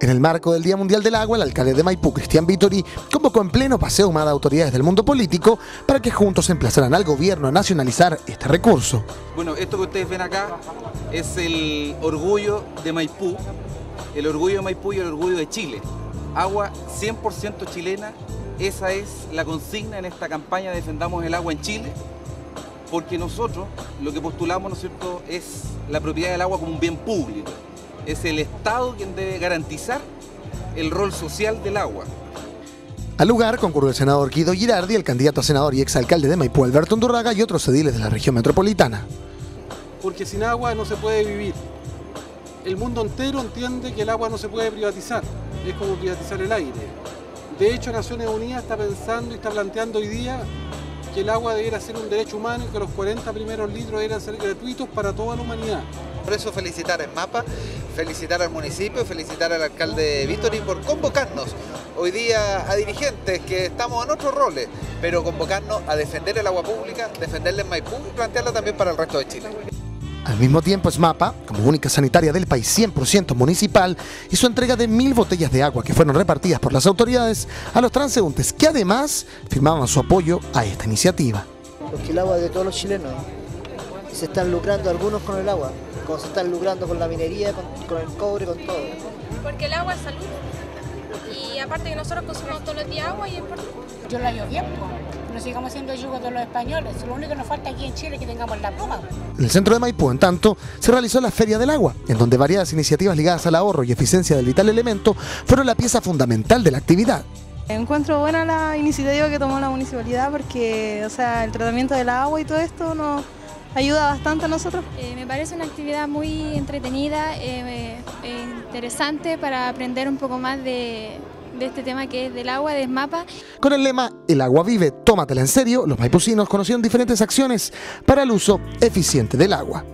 En el marco del Día Mundial del Agua, el alcalde de Maipú, Cristian Vittori, convocó en pleno paseo a autoridades del mundo político para que juntos emplazaran al gobierno a nacionalizar este recurso. Bueno, esto que ustedes ven acá es el orgullo de Maipú, el orgullo de Maipú y el orgullo de Chile. Agua 100% chilena, esa es la consigna en esta campaña Defendamos el agua en Chile, porque nosotros lo que postulamos, ¿no es cierto?, es la propiedad del agua como un bien público es el Estado quien debe garantizar el rol social del agua. Al lugar concurrió el senador Guido Girardi, el candidato a senador y exalcalde de Maipú, Alberto Undurraga, y otros ediles de la región metropolitana. Porque sin agua no se puede vivir. El mundo entero entiende que el agua no se puede privatizar, es como privatizar el aire. De hecho, Naciones Unidas está pensando y está planteando hoy día que el agua debería ser un derecho humano y que los 40 primeros litros deberían ser gratuitos para toda la humanidad. Por eso felicitar al MAPA, felicitar al municipio, felicitar al alcalde Víctor por convocarnos hoy día a dirigentes que estamos en otros roles, pero convocarnos a defender el agua pública, defenderla en Maipú y plantearla también para el resto de Chile. Al mismo tiempo, SMAPA, como única sanitaria del país 100% municipal, hizo entrega de mil botellas de agua que fueron repartidas por las autoridades a los transeúntes que además firmaban su apoyo a esta iniciativa. Porque el agua de todos los chilenos se están lucrando algunos con el agua, como se están lucrando con la minería, con, el cobre, con todo. Porque el agua es salud. Y aparte que nosotros consumimos todos los días agua y es por... Yo la llevo bien, no sigamos siendo yugos de los españoles. Lo único que nos falta aquí en Chile es que tengamos la pluma. En el centro de Maipú, en tanto, se realizó la Feria del Agua, en donde variadas iniciativas ligadas al ahorro y eficiencia del vital elemento fueron la pieza fundamental de la actividad. Encuentro buena la iniciativa que tomó la municipalidad porque o sea, el tratamiento del agua y todo esto nos ayuda bastante a nosotros. Eh, me parece una actividad muy entretenida, eh, eh, interesante para aprender un poco más de, de este tema que es del agua, de mapa. Con el lema El agua vive, tómatela en serio, los maipucinos conocieron diferentes acciones para el uso eficiente del agua.